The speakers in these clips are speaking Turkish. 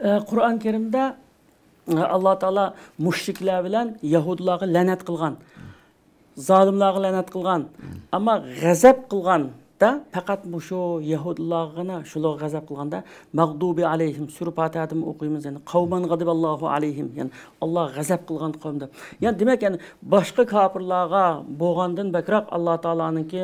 Qur'an-ı Kerimdə e, Allah Taala müşriklər ilə yəhudları lənət qılğan, zalimləri lənət qılğan, amma qəzəb qılğan da faqat bu shu yahudlargina shular g'azab qilganda mag'dubi alayhim sura fatihadimi o'qiymiz yani qavman g'adiballohu alayhim ya'ni alloh g'azab qilgan qavm deb ya'ni demak ya'ni boshqa kofirlarga bo'lgandan bakroq alloh taoloninki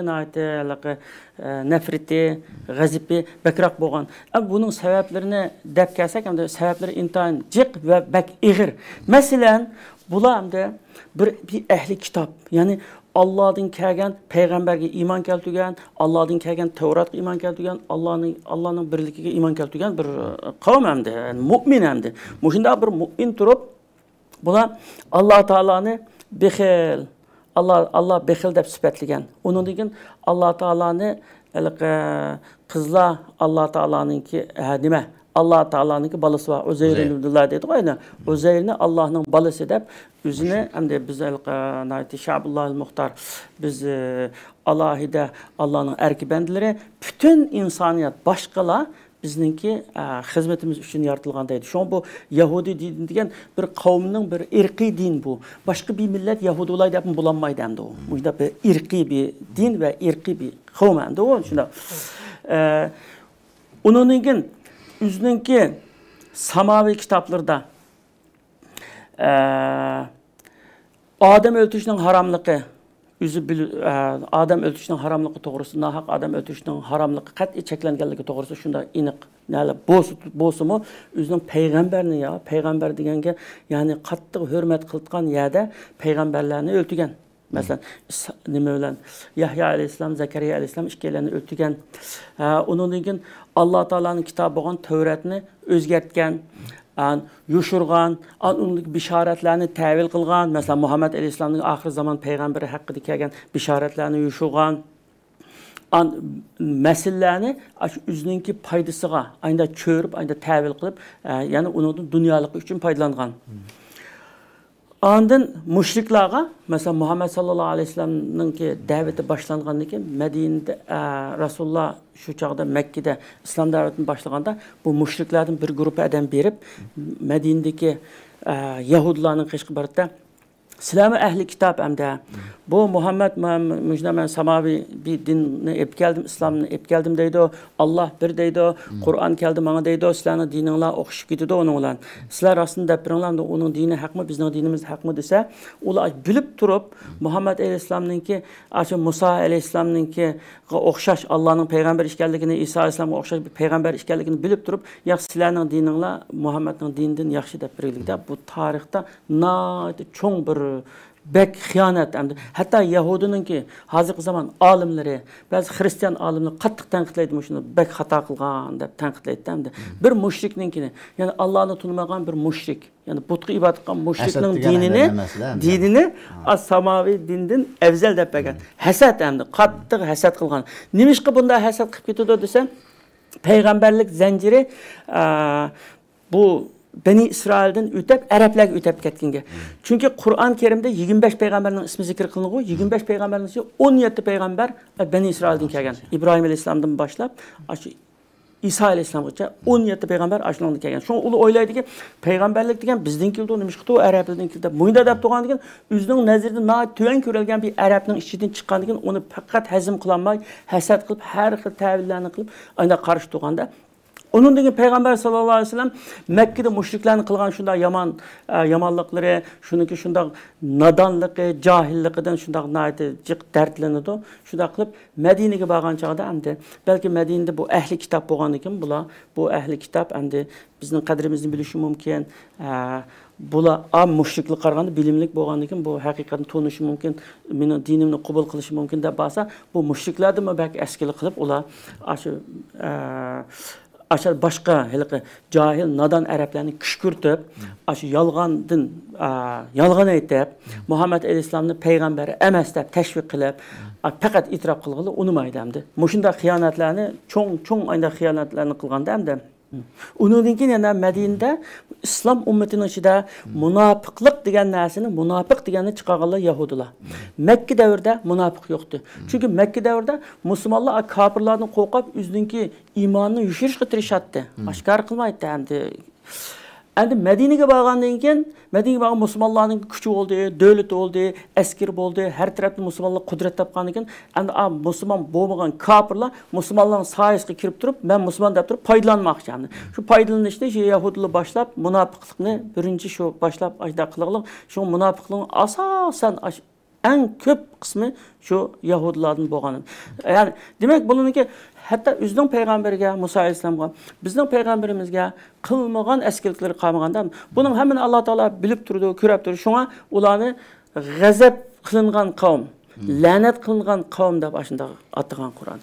nafrati g'azibi bakroq bo'lgan. Buning sabablarini deb kelsak endi sabablari intayin jiq va bak ig'ir. Masalan bular hamda bir, bir ahli kitob ya'ni Allah'ın kelgan payg'ambarga iymon keltirgan, Allah'ın kelgan Tavratga iymon keltirgan, Allohning Allohning birligiga iymon keltirgan bir e, qavm hamda, yani mu'min hamda. Mushunda bir mu'min turib, bular Alloh taoloni bexil, Allah Allah bexil deb sifatlagan. Undan keyin Alloh taoloni qizlar Alloh taoloninki nima? алла тағаланікі баласы бар узейрилла дейді ғой ана узейрні аллахның баласы деп өзіне әмде біз мұхтар біз аллахида алланың әркібәнділері біз инсаният башқалар bizningki xizmatimiz uchun yaratilgan deydi shu bu yahudiy din degan bir qavmning bir irqiy din bu. Boshqa bir millat yahudilar deb bo'lolmaydi hamda bir bir din va irqiy bir qavm o'zininki samoviy kitoblarda e, odam o'ltirishning haromligi o'zi e, odam o'ltirishning haromligi to'g'risida nohaq odam o'ltirishning haromligi qat'iy cheklanganligi to'g'risida shunday aniq bo'lsinmi o'zining payg'ambarni yo payg'ambar deganga ya'ni qattiq hurmat qilgan yerda payg'ambarlarni o'ltirgan masalan nima bilan yahyo alayhissalom zakariya alayhissalom ikkalanini o'tgan undan e, keyin alloh taoloni kitobi bo'lgan tavratni o'zgartgan yushurgan bishoratlarni tavil qilgan masalan muhammad alayhissalomning oxir zaman payg'ambari haqida kelgan bishoratlarni yushurgan an məsələni özününki faydasına, aynda çörüb, aynda təvil qılıb, e, yəni onun dünyalıq üçün faydalanğan. Hmm. Ondan müşriklərə, məsələn Məhəmməd sallallahu əleyhi və səlləmin ki dəvəti başlanğandan ki Mədinədə ə, Rasulullah şu çağda Məkkədə İslam dəvətini başlaganda bu müşriklərdən bir qrup adam verib Mədinədəki Yahudların qışqı barədə Silami ehli kitap emde. Bu Muhammed müjdemen samavi bir dinni ep geldim, İslam'ını ep geldim deydi o. Allah bir deydi o. Kur'an geldi bana deydi o. Sizlerin dininle okuşup gidiyordu onun olan. Sizler aslında depirinler onun dini hak mı, bizim dinimiz hak mı dese. Ular bilip durup Muhammed Aleyhisselam'ın ki, açı Musa Aleyhisselam'ın ki okşaş Allah'ın peygamber işgalligini, İsa Aleyhisselam'a okşaş bir peygamber işgalligini bilip durup, ya sizlerin dininle Muhammed'in dininden yaxşı dep Bu tarihte naite çoğun bir bek xiyonat hamda hatto yahudininki hozirgi zamon olimlari ba'zi xristian olimlar qattiq tanqidlaydi shuni bek xato qilgan deb tanqidlaydi hamda bir mushrikninkini ya'ni allohni tunimagan bir mushrik ya'ni butga ibodat qilgan mushrikning dinini dinini samoviy dindan afzal deb bergan hasad hamda qattiq hasad qilgan. Nimishqa bunday hasad qilib ketadi desa payg'ambarlik zanjiri bu bani isroildan o'tib arablarga o'tib ketganga chunki qur'oni karimda yigirma besh payg'ambarning ismi zikr qilingan yigirma besh payg'ambarning ichida o'n yetti payg'ambar bani isroildan kelgan. Ibrohim alayhissalomdan boshlab shu iso alayhissalomgacha o'n yetti payg'ambar ashulonda kelgan. Shu u o'ylaydiki payg'ambarlik degan bizdan keldi nimishqidi u arablardan keldi bunda deb turgan degan o'zining nazarida na tuvan ko'rilgan bir arabning ichidan chiqqan degan uni faqat hazm qilolmay hasad qilib har xil tavillarni qilib ana qarshi turganda Onun degen Peygamber sallallahu aleyhi ve sellem Mekke'de müşriklerin kılgan şunda yaman e, yamanlıkları, şununki şunda nadanlığı, cahilliğinden şunda naite cık dertlenidi. Şunda kılıp Medine'ye bağlan çağda endi. Belki Medine'de bu ehli kitap bolgan ekan bula? Bu ehli kitap endi. Bizning qadrimizni bilishi mumkin. E, bular am mushriklik qaraganda bilimlik bo'lgandan bu haqiqatni tonishi mumkin meni dinimni qabul qilishi mumkin deb bo'lsa bu mushriklarni balki askilik qilib ular shu aşar başqa hələ cahil nadan ərəblərini qışqırtıb, aşı yalğandın, ə, yalğan edib, Muhammed el-İslamını peyğəmbəri əməz deyib təşviq qılıb, ə, fəqət itiraf qılğılı onu maydəmdi. Məşində xiyanətlərini, çox çox ayda xiyanətlərini qılğanda həm də Undan keyin yana Madinada islom ummatining ichida munofiqlik degan narsani munofiq deganni chiqarganlar yahudilar. Makka davrida munofiq yo'qdi. Chunki Makka davrida musulmonlar kofirlarni qo'rqib o'zininki iymonni yushirishga tirishatdi. Oshkor qilmaydi endi. Әнді Мәдинеге барғаннан кейін Мәдинеге барған мұсылмандардың күші болды, дәулеті болды, әскер болды, әр тараптан мұсылмандар құдірет тапқан екен. Әнді а мұсылман болмаған кафирлар мұсылмандардың сайысқа кіріп тұрып, мен мұсылман деп тұрып пайдаланмақшы яғни. Шу пайдаланышты же яһудлы башлап, мұнафиқлықны бірінші шоу башлап айда қылғылық. Шу мұнафиқлығын асасан eng ko'p qismi shu yahudlardan bo'lgan. Ya'ni demak buniki hatto o'zining payg'ambariga Musa alayhisalomga, bizning payg'ambarimizga qilmagan askirliklar qolmaganda, buning hammani Alloh taolo bilib turdi, ko'rib turdi. Shunga ularni g'azab qilingan qavm, la'nat qilingan qavm deb ashunda atagan Qur'on.